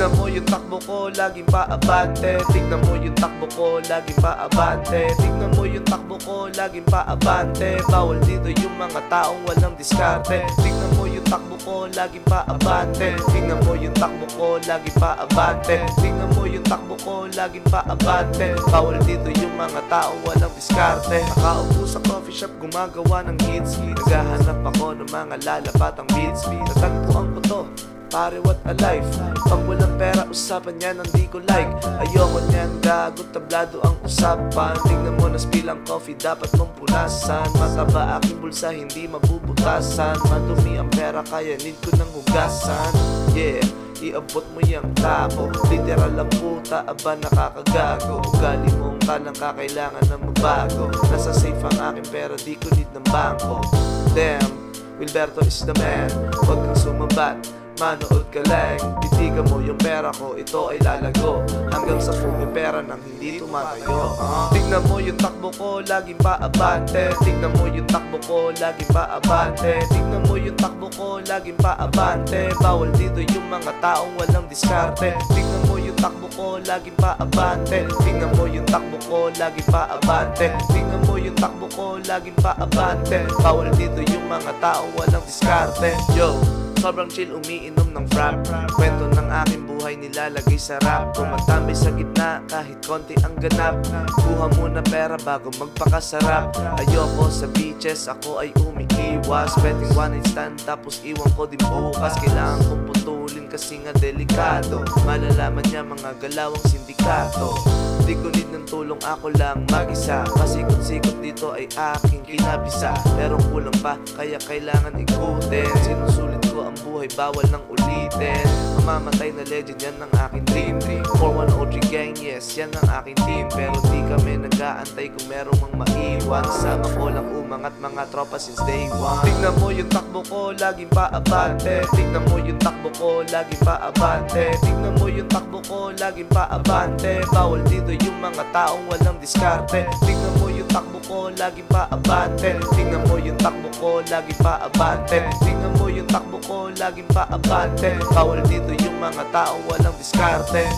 Tignan mo yung takbo ko, laging paabante. Tignan mo yung takbo ko, laging paabante. Tignan mo yung takbo ko, laging paabante. Bawal dito yung mga taong walang diskarte. Tignan mo yung takbo ko, laging paabante. Tignan mo yung takbo ko, laging paabante. Tignan mo yung takbo ko, laging paabante. Bawal dito yung mga taong walang diskarte. Nakaupo sa coffee shop, gumagawa ng hits. Naghahanap ako ng mga lalapatang beats. Natagpuan ko to Pare what a life. Pag walang pera usapan yan ang di ko like. Ayoko niyan gago tablado ang usapan. Tingnan mo na spill coffee dapat mong punasan Mataba aking bulsa hindi mabubutasan Madumi ang pera kaya need ko ng hugasan. Yeah Iabot mo yung tabo Literal ang puta, aba nakakagago. Ugali mong talang kakailangan na magbago Nasa safe ang aking pera, di ko need ng bangko. Damn, Wilberto is the man. Huwag kang sumambat Manood ka lang, titigan mo yung pera ko Ito ay lalago. Hanggang sa yung pera nang hindi tumatayo. Uh. Tignan mo yung takbo ko, laging paabante. Tignan mo yung takbo ko, laging paabante. Tignan mo yung takbo ko, laging paabante. Bawal dito yung mga taong walang diskarte. Tignan mo yung takbo ko, laging paabante. Tignan mo yung takbo ko, laging paabante. Tignan mo yung takbo ko, laging paabante. Bawal dito yung mga taong walang diskarte. Yo, Sobrang chill umiinom ng frap Kwento ng aking buhay nilalagay sa rap. Kung magtambay sa gitna kahit konti ang ganap. Kuha muna pera bago magpakasarap. Ayoko sa beaches ako ay umiiwas. Betting one night stand tapos iwan ko din bukas. Kailangan kong putulin kasi nga delikado. Malalaman niya mga galawang sindikato. Di ko need ng tulong ako lang mag-isa. Pasikot-sikot dito ay aking kinabisa. Pero kulang pa kaya kailangan ikutin. Sinusulit bawal nang ulitin. Mamamatay na legend yan ang aking dream 4103 gang yes yan ang aking team. Pero di kami nag-aantay kung merong mang maiwan. Sama ko lang umangat mga tropa since day one. Tignan mo yung takbo ko laging paabante. Tignan mo yung takbo ko laging paabante. Tignan mo yung takbo ko laging paabante. Bawal dito yung mga taong walang diskarte. Tignan mo ko laging paabante Tignan mo yung takbo ko laging paabante Tignan mo yung takbo ko laging paabante Bawal dito yung mga taong walang diskarte